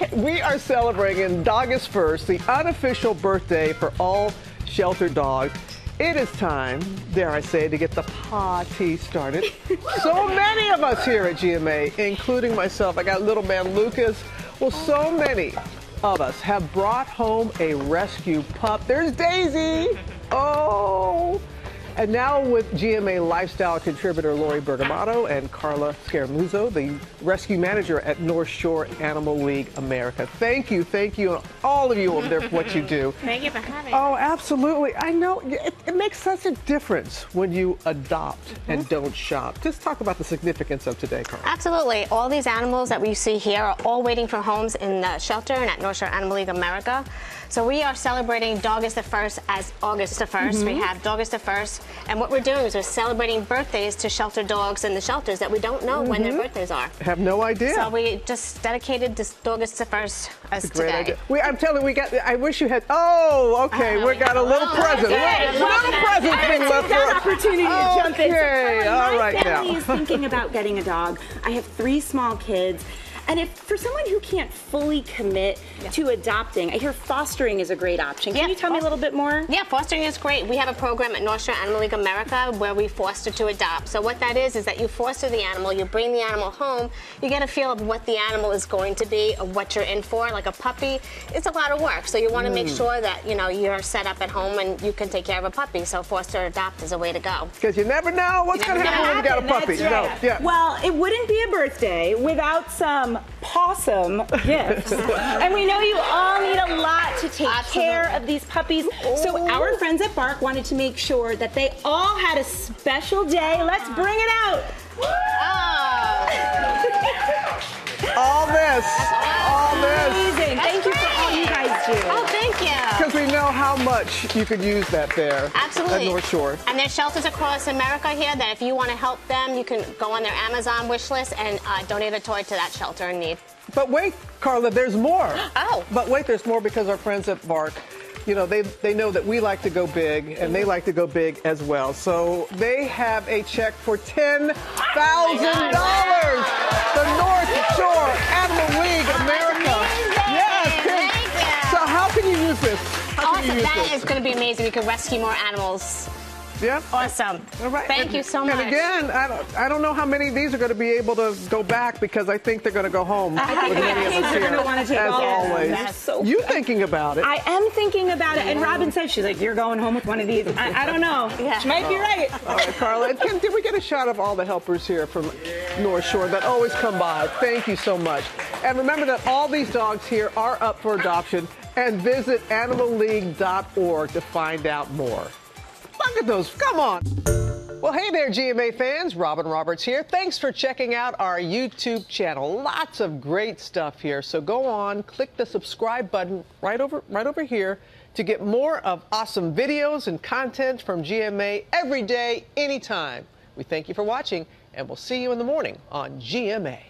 Okay, we are celebrating August 1st, the unofficial birthday for all shelter dogs. It is time, dare I say, to get the party started. so many of us here at GMA, including myself, I got little man Lucas. Well, so many of us have brought home a rescue pup. There's Daisy. Oh. And now with GMA lifestyle contributor Lori Bergamotto and Carla Scaramuzzo, the rescue manager at North Shore Animal League America. Thank you, thank you, all of you over there for what you do. Thank you for having me. Oh, absolutely. I know it, it makes such a difference when you adopt mm-hmm. and don't shop. Just talk about the significance of today, Carla. Absolutely. All these animals that we see here are all waiting for homes in the shelter and at North Shore Animal League America. So we are celebrating August the 1st as Dogust the 1st. We mm-hmm. have August the 1st. And what we're doing is we're celebrating birthdays to shelter dogs in the shelters that we don't know when their mm-hmm. birthdays are. Have no idea. So we just dedicated this August the 1st as Great today. idea. We, I'm telling you, we got. I wish you had. Oh, okay. Oh, we got a little oh, present. okay. Little, little present being left for that us. opportunity to jump in. So, Okay, Carla, all my right family now. is thinking about getting a dog. I have three small kids. And if for someone who can't fully commit to adopting, I hear fostering is a great option. Can Yeah, you tell me a little bit more? Yeah, fostering is great. We have a program at North Shore Animal League America where we foster to adopt. So what that is is that you foster the animal, you bring the animal home, you get a feel of what the animal is going to be, of what you're in for. Like a puppy, it's a lot of work. So you want to make hmm. sure that you know you're set up at home and you can take care of a puppy. So foster adopt is a way to go. Because you never know what's going to happen when you got a That's puppy. right. No, yeah. Well, it wouldn't be a birthday without some possum gifts. and we know you all need a lot to take Absolutely. care of these puppies. So oh. our friends at Bark wanted to make sure that they all had a special day. Let's bring it out. all this, all this. Know how much you could use that there Absolutely. at North Shore. And there's shelters across America here that if you want to help them, you can go on their Amazon wish list and uh, donate a toy to that shelter in need. But wait, Carla, there's more. Oh. But wait, there's more because our friends at Bark, you know, they, they know that we like to go big and they like to go big as well. So they have a check for $10,000. The North Shore Animal can Awesome. you use That this? is going to be amazing. We can rescue more animals. Yeah. Awesome. All right. Thank and, you so much. and again, I don't, I don't know how many of these are going to be able to go back because I think they're going to go home with think many of kids us are here. gonna wanna take as all always. That's so you fun. thinking about it? I am thinking about it, and Robin said she's like, "You're going home with one of these." I, I don't know. Yeah. She might be oh. right. All right, Carla. And Kim, did we get a shot of all the helpers here from North Shore that always come by? Thank you so much. And remember that all these dogs here are up for adoption. And visit animalleague.org to find out more. Look at those. Come on. Well, hey there, GMA fans. Robin Roberts here. Thanks for checking out our YouTube channel. Lots of great stuff here. So go on, click the subscribe button right over right over here to get more of awesome videos and content from GMA every day, anytime. We thank you for watching, and we'll see you in the morning on GMA.